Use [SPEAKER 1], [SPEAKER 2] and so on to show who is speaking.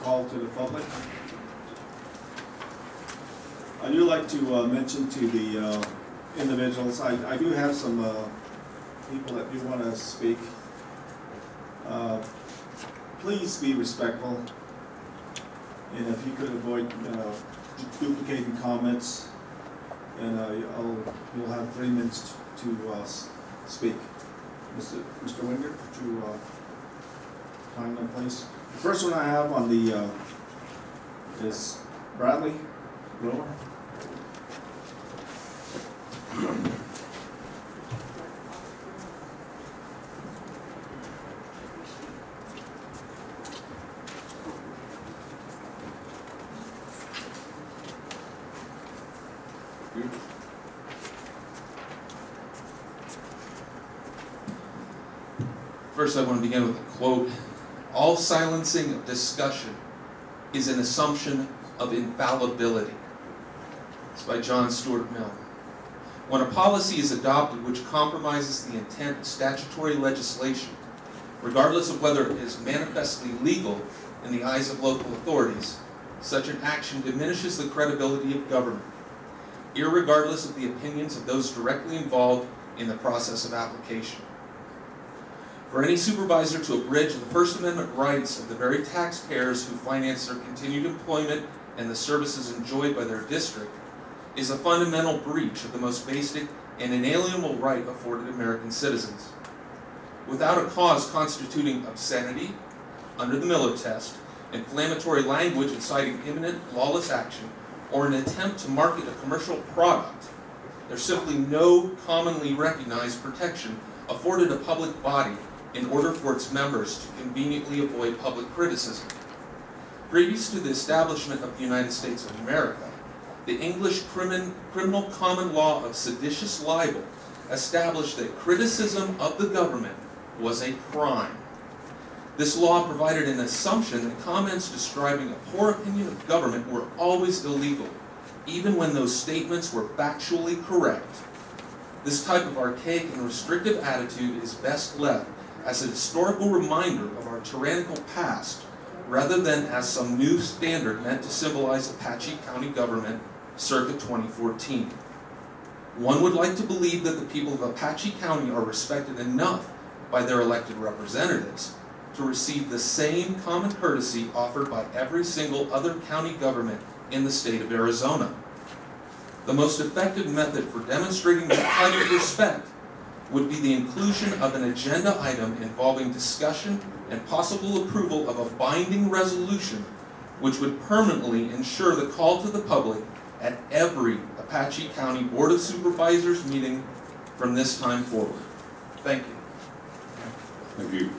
[SPEAKER 1] call to the public. I do like to uh, mention to the uh, individuals, I, I do have some uh, people that do want to speak. Uh, Please be respectful, and if you could avoid uh, duplicating comments, and I'll, you'll have three minutes to uh, speak. Mr. Mr. Wengert, could you time them, please? The first one I have on the, uh, is Bradley Rower.
[SPEAKER 2] First, I want to begin with a quote. All silencing of discussion is an assumption of infallibility. It's by John Stuart Mill. When a policy is adopted which compromises the intent of statutory legislation, regardless of whether it is manifestly legal in the eyes of local authorities, such an action diminishes the credibility of government, irregardless of the opinions of those directly involved in the process of application. For any supervisor to abridge the First Amendment rights of the very taxpayers who finance their continued employment and the services enjoyed by their district is a fundamental breach of the most basic and inalienable right afforded American citizens. Without a cause constituting obscenity, under the Miller test, inflammatory language inciting imminent lawless action, or an attempt to market a commercial product, there's simply no commonly recognized protection afforded a public body in order for its members to conveniently avoid public criticism. Previous to the establishment of the United States of America, the English crimin- criminal common law of seditious libel established that criticism of the government was a crime. This law provided an assumption that comments describing a poor opinion of government were always illegal, even when those statements were factually correct. This type of archaic and restrictive attitude is best left as a historical reminder of our tyrannical past rather than as some new standard meant to symbolize Apache County government circa 2014. One would like to believe that the people of Apache County are respected enough by their elected representatives to receive the same common courtesy offered by every single other county government in the state of Arizona. The most effective method for demonstrating that kind of respect would be the inclusion of an agenda item involving discussion and possible approval of a binding resolution which would permanently ensure the call to the public at every Apache County Board of Supervisors meeting from this time forward. Thank you.
[SPEAKER 3] Thank you.